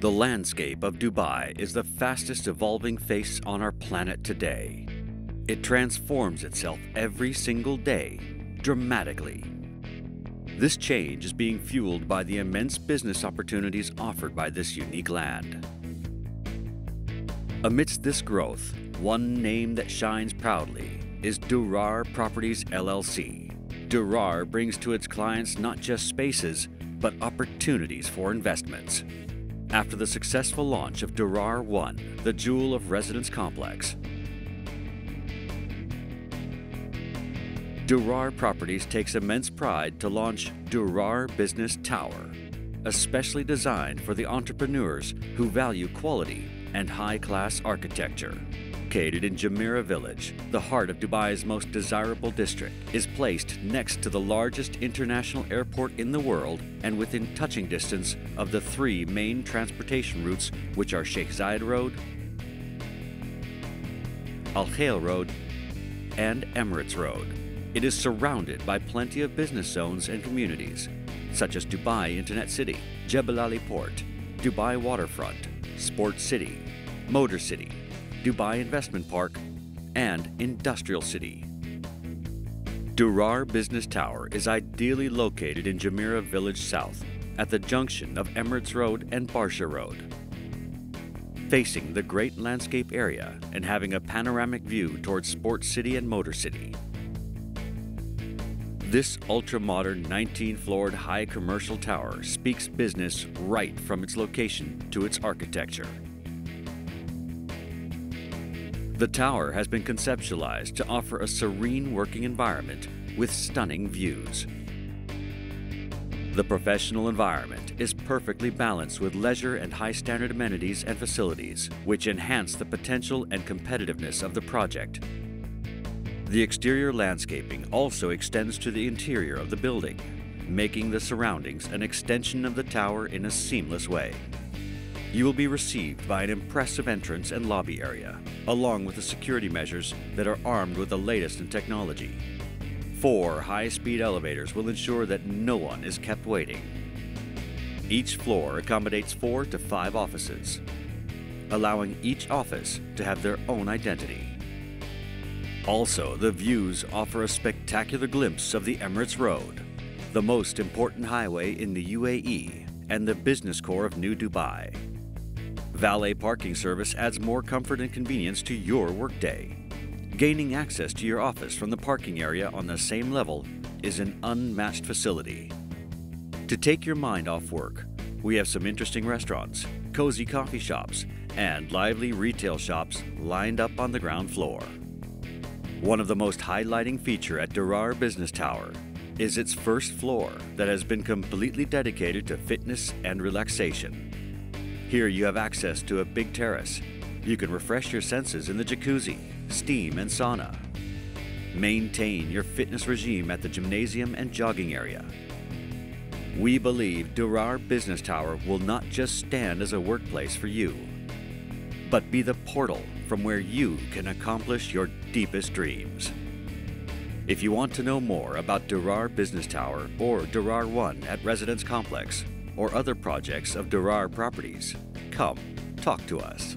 The landscape of Dubai is the fastest evolving face on our planet today. It transforms itself every single day, dramatically. This change is being fueled by the immense business opportunities offered by this unique land. Amidst this growth, one name that shines proudly is Durar Properties LLC. Durar brings to its clients not just spaces, but opportunities for investments. After the successful launch of Durar One, the jewel of residence complex, Durar Properties takes immense pride to launch Durar Business Tower, especially designed for the entrepreneurs who value quality and high-class architecture. Located in Jumeirah Village, the heart of Dubai's most desirable district, is placed next to the largest international airport in the world and within touching distance of the three main transportation routes which are Sheikh Zayed Road, Al Khail Road, and Emirates Road. It is surrounded by plenty of business zones and communities, such as Dubai Internet City, Jebel Ali Port, Dubai Waterfront, Sports City, Motor City, Dubai Investment Park, and Industrial City. Durar Business Tower is ideally located in Jumeirah Village South at the junction of Emirates Road and Barsha Road. Facing the great landscape area and having a panoramic view towards Sports City and Motor City. This ultra-modern 19-floored high commercial tower speaks business right from its location to its architecture. The tower has been conceptualized to offer a serene working environment with stunning views. The professional environment is perfectly balanced with leisure and high standard amenities and facilities, which enhance the potential and competitiveness of the project. The exterior landscaping also extends to the interior of the building, making the surroundings an extension of the tower in a seamless way. You will be received by an impressive entrance and lobby area, along with the security measures that are armed with the latest in technology. Four high-speed elevators will ensure that no one is kept waiting. Each floor accommodates four to five offices, allowing each office to have their own identity. Also, the views offer a spectacular glimpse of the Emirates Road, the most important highway in the UAE and the business core of New Dubai. Valet parking service adds more comfort and convenience to your workday. Gaining access to your office from the parking area on the same level is an unmatched facility. To take your mind off work, we have some interesting restaurants, cozy coffee shops, and lively retail shops lined up on the ground floor. One of the most highlighting feature at Durar Business Tower is its first floor that has been completely dedicated to fitness and relaxation. Here you have access to a big terrace. You can refresh your senses in the jacuzzi, steam, and sauna. Maintain your fitness regime at the gymnasium and jogging area. We believe Durar Business Tower will not just stand as a workplace for you, but be the portal from where you can accomplish your deepest dreams. If you want to know more about Durar Business Tower or Durar One at Residence Complex, or other projects of Durar Properties, come talk to us.